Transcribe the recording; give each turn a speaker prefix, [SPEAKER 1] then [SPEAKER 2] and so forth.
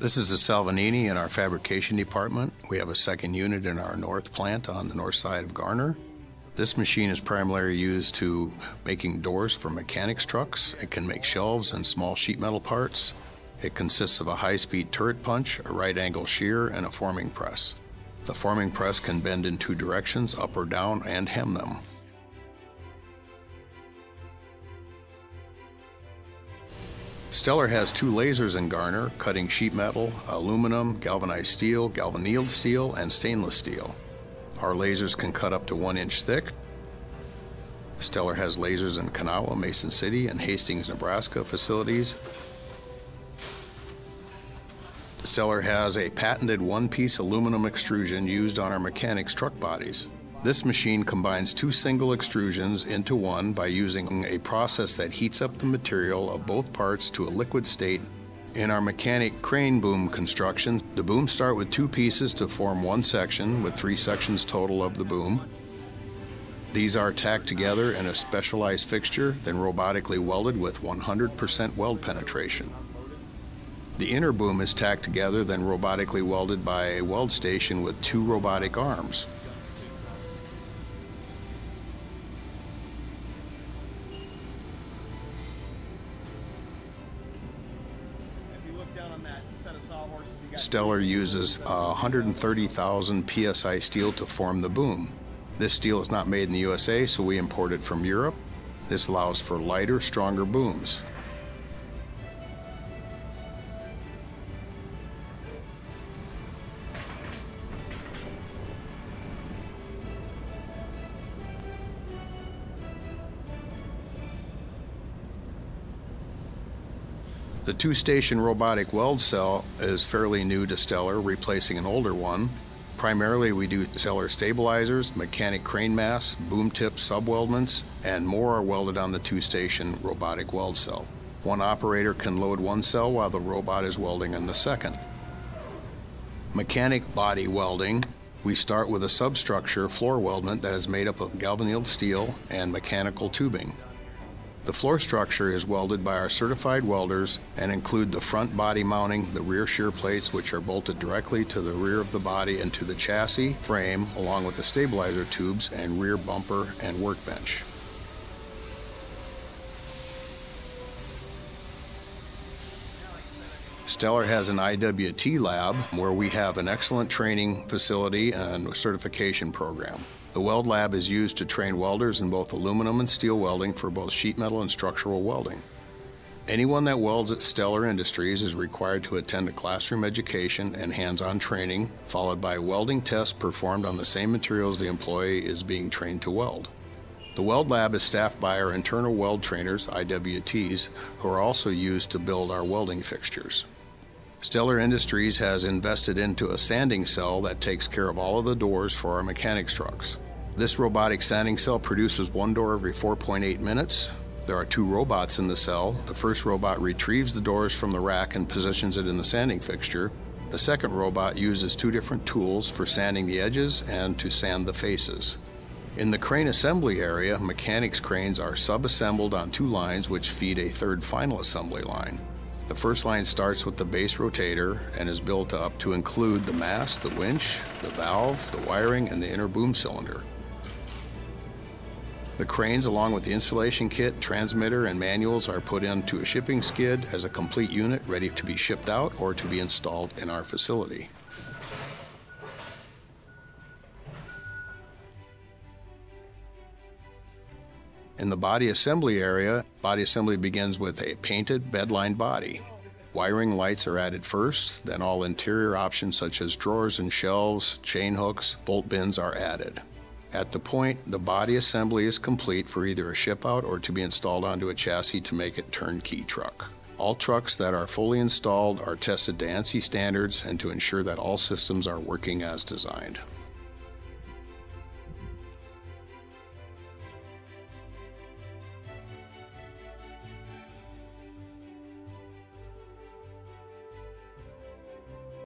[SPEAKER 1] This is a Salvagnini in our fabrication department. We have a second unit in our north plant on the north side of Garner. This machine is primarily used to making doors for mechanics trucks. It can make shelves and small sheet metal parts. It consists of a high-speed turret punch, a right angle shear, and a forming press. The forming press can bend in two directions, up or down, and hem them. Stellar has two lasers in Garner, cutting sheet metal, aluminum, galvanized steel, galvannealed steel, and stainless steel. Our lasers can cut up to one inch thick. Stellar has lasers in Kanawha, Mason City, and Hastings, Nebraska facilities. Stellar has a patented one-piece aluminum extrusion used on our mechanics truck bodies. This machine combines two single extrusions into one by using a process that heats up the material of both parts to a liquid state. In our mechanic crane boom construction, the booms start with two pieces to form one section with three sections total of the boom. These are tacked together in a specialized fixture, then robotically welded with 100% weld penetration. The inner boom is tacked together, then robotically welded by a weld station with two robotic arms. Stellar uses uh, 130,000 psi steel to form the boom. This steel is not made in the USA, so we import it from Europe. This allows for lighter, stronger booms. The two-station robotic weld cell is fairly new to Stellar, replacing an older one. Primarily, we do Stellar stabilizers, mechanic crane masts, boom tip subweldments, and more are welded on the two-station robotic weld cell. One operator can load one cell while the robot is welding on the second. Mechanic body welding, we start with a substructure floor weldment that is made up of galvannealed steel and mechanical tubing. The floor structure is welded by our certified welders and include the front body mounting, the rear shear plates which are bolted directly to the rear of the body and to the chassis frame along with the stabilizer tubes and rear bumper and workbench. Stellar has an IWT lab where we have an excellent training facility and certification program. The weld lab is used to train welders in both aluminum and steel welding for both sheet metal and structural welding. Anyone that welds at Stellar Industries is required to attend a classroom education and hands-on training, followed by welding tests performed on the same materials the employee is being trained to weld. The weld lab is staffed by our internal weld trainers, IWTs, who are also used to build our welding fixtures. Stellar Industries has invested into a sanding cell that takes care of all of the doors for our mechanics trucks. This robotic sanding cell produces one door every 4.8 minutes. There are two robots in the cell. The first robot retrieves the doors from the rack and positions it in the sanding fixture. The second robot uses two different tools for sanding the edges and to sand the faces. In the crane assembly area, mechanics cranes are sub-assembled on two lines which feed a third final assembly line. The first line starts with the base rotator and is built up to include the mast, the winch, the valve, the wiring, and the inner boom cylinder. The cranes, along with the installation kit, transmitter, and manuals, are put into a shipping skid as a complete unit ready to be shipped out or to be installed in our facility. In the body assembly area, body assembly begins with a painted bedline body. Wiring lights are added first, then all interior options such as drawers and shelves, chain hooks, bolt bins are added. At the point the body assembly is complete for either a ship out or to be installed onto a chassis to make it turnkey truck. All trucks that are fully installed are tested to ANSI standards and to ensure that all systems are working as designed.